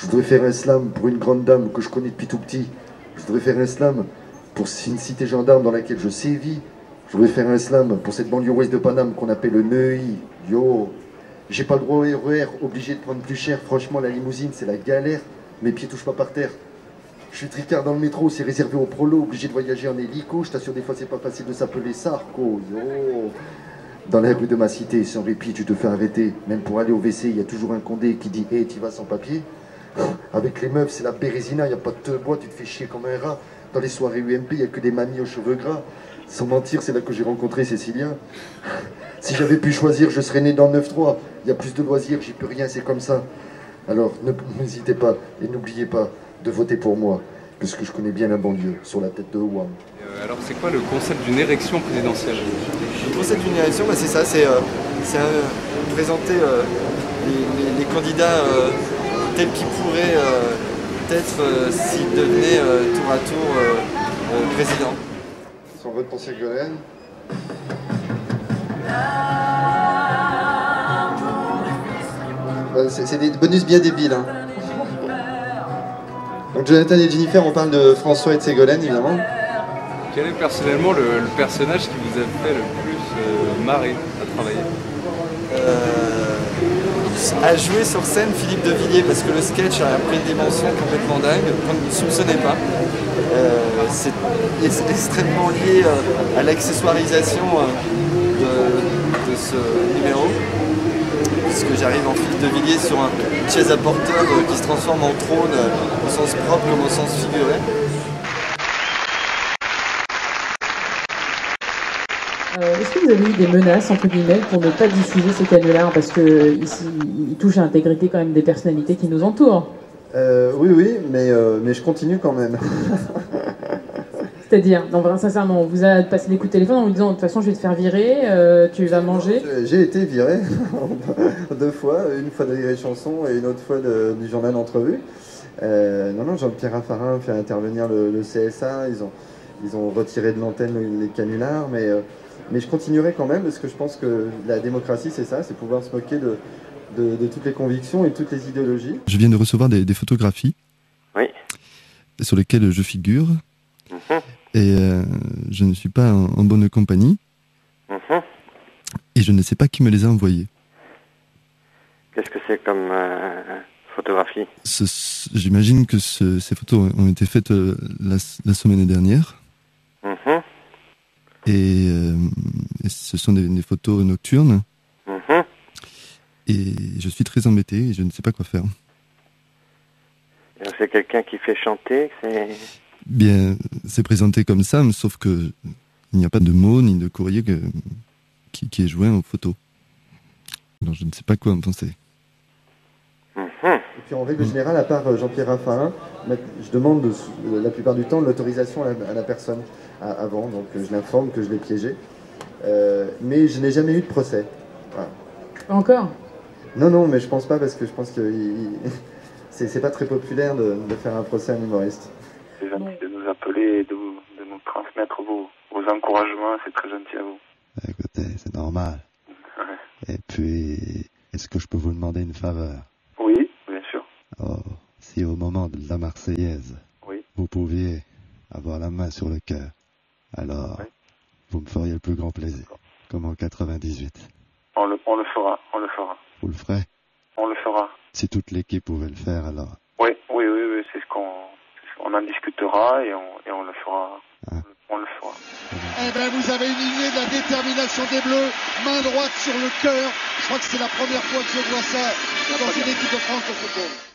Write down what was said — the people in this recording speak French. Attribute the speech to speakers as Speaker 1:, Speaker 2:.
Speaker 1: Je voudrais faire un slam pour une grande dame que je connais depuis tout petit. Je voudrais faire un slam pour une cité gendarme dans laquelle je sévis. Je voudrais faire un slam pour cette banlieue ouest de Paname qu'on appelle le Neuilly. Yo, j'ai pas le droit au RER, obligé de prendre plus cher. Franchement, la limousine, c'est la galère. Mes pieds touchent pas par terre. Je suis tricard dans le métro, c'est réservé aux prolos, obligé de voyager en hélico. Je t'assure, des fois, c'est pas facile de s'appeler Sarko. Yo. Dans les rues de ma cité, sans répit, tu te fais arrêter. Même pour aller au WC, il y a toujours un condé qui dit Hé, tu vas sans papier? Avec les meufs, c'est la bérésina, il n'y a pas de bois, tu te fais chier comme un rat. Dans les soirées UMP, il n'y a que des mamies aux cheveux gras. Sans mentir, c'est là que j'ai rencontré Cécilien. Si j'avais pu choisir, je serais né dans 9-3. Il y a plus de loisirs, j'y peux rien, c'est comme ça. Alors, n'hésitez pas et n'oubliez pas de voter pour moi, puisque je connais bien la banlieue, sur la tête de Ouam.
Speaker 2: Euh, alors, c'est quoi le concept d'une érection présidentielle?
Speaker 3: Le concept d'une érection, bah, c'est ça, c'est euh, euh, présenter les, candidats tels qu'ils pourraient être s'ils devenaient tour à tour président.
Speaker 1: Son vote pour Ségolène.
Speaker 3: C'est des bonus bien débiles. Hein. Donc Jonathan et Jennifer, on parle de François et de Ségolène évidemment.
Speaker 2: Quel est personnellement le, personnage qui vous a fait le plus euh, marrer à travailler?
Speaker 3: Euh, À jouer sur scène Philippe de Villiers parce que le sketch a pris une dimension complètement dingue qu'on ne soupçonnait pas. Euh, c'est extrêmement lié à l'accessoirisation de, ce numéro puisque j'arrive en Philippe de Villiers sur un chaise à porteur qui se transforme en trône au sens propre comme au sens figuré.
Speaker 4: Euh, est-ce que vous avez eu des menaces, entre guillemets, pour ne pas diffuser ces canulars Parce qu'ils il touchent à l'intégrité quand même des personnalités qui nous entourent.
Speaker 3: Euh, oui, oui, mais, euh, mais je continue quand même.
Speaker 4: C'est-à-dire, non, vraiment, sincèrement, on vous a passé des coups de téléphone en vous disant de toute façon, je vais te faire virer, tu vas manger.
Speaker 3: J'ai été viré deux fois, une fois de Rire Chanson et une autre fois du journal Entrevue. non, non, Jean-Pierre Raffarin fait intervenir le, le, CSA, ils ont, ils ont retiré de l'antenne les canulars, mais mais je continuerai quand même parce que je pense que la démocratie, c'est ça, c'est pouvoir se moquer de, de, toutes les convictions et toutes les idéologies.
Speaker 5: Je viens de recevoir des, photographies
Speaker 6: oui.
Speaker 5: sur lesquelles je figure.
Speaker 6: Mhm.
Speaker 5: Et euh, je ne suis pas en, bonne compagnie.
Speaker 6: Mhm.
Speaker 5: Et je ne sais pas qui me les a envoyées.
Speaker 6: Qu'est-ce que c'est comme euh, photographie?
Speaker 5: J'imagine que ces photos ont été faites euh, la, la, semaine dernière.
Speaker 6: Mhm.
Speaker 5: Euh, et, ce sont des, photos nocturnes.
Speaker 6: Mhm.
Speaker 5: Et je suis très embêté et je ne sais pas quoi faire.
Speaker 6: C'est quelqu'un qui fait chanter
Speaker 5: Bien, c'est présenté comme ça, sauf que il n'y a pas de mots ni de courrier qui, est joint aux photos. Alors je ne sais pas quoi en penser.
Speaker 3: Puis en règle générale, à part euh, Jean-Pierre Raffarin, je demande la plupart du temps l'autorisation à la personne avant, donc je l'informe que je l'ai piégé. Euh, mais je n'ai jamais eu de procès.
Speaker 4: Encore?
Speaker 3: Non, non, mais je pense pas parce que je pense que c'est pas très populaire de, faire un procès à un humoriste.
Speaker 7: C'est gentil de nous appeler et de, nous transmettre vos, encouragements, c'est très gentil à vous.
Speaker 8: Écoutez, c'est normal. Et puis, est-ce que je peux vous demander une faveur
Speaker 7: Oui, bien sûr.
Speaker 8: Oh, si au moment de la Marseillaise,
Speaker 7: oui.
Speaker 8: vous pouviez avoir la main sur le cœur, alors, vous me feriez le plus grand plaisir, comme en 98.
Speaker 7: On le, on le fera, on le fera.
Speaker 8: Vous le ferez?
Speaker 7: On le fera.
Speaker 8: Si toute l'équipe pouvait le faire, alors.
Speaker 7: Oui, oui, oui, oui c'est ce qu'on, on en discutera et on, et on le fera.
Speaker 8: Hein?
Speaker 7: On le fera.
Speaker 9: Eh ben, vous avez une idée de la détermination des Bleus, main droite sur le cœur. Je crois que c'est la première fois que je vois ça dans une équipe de France au football.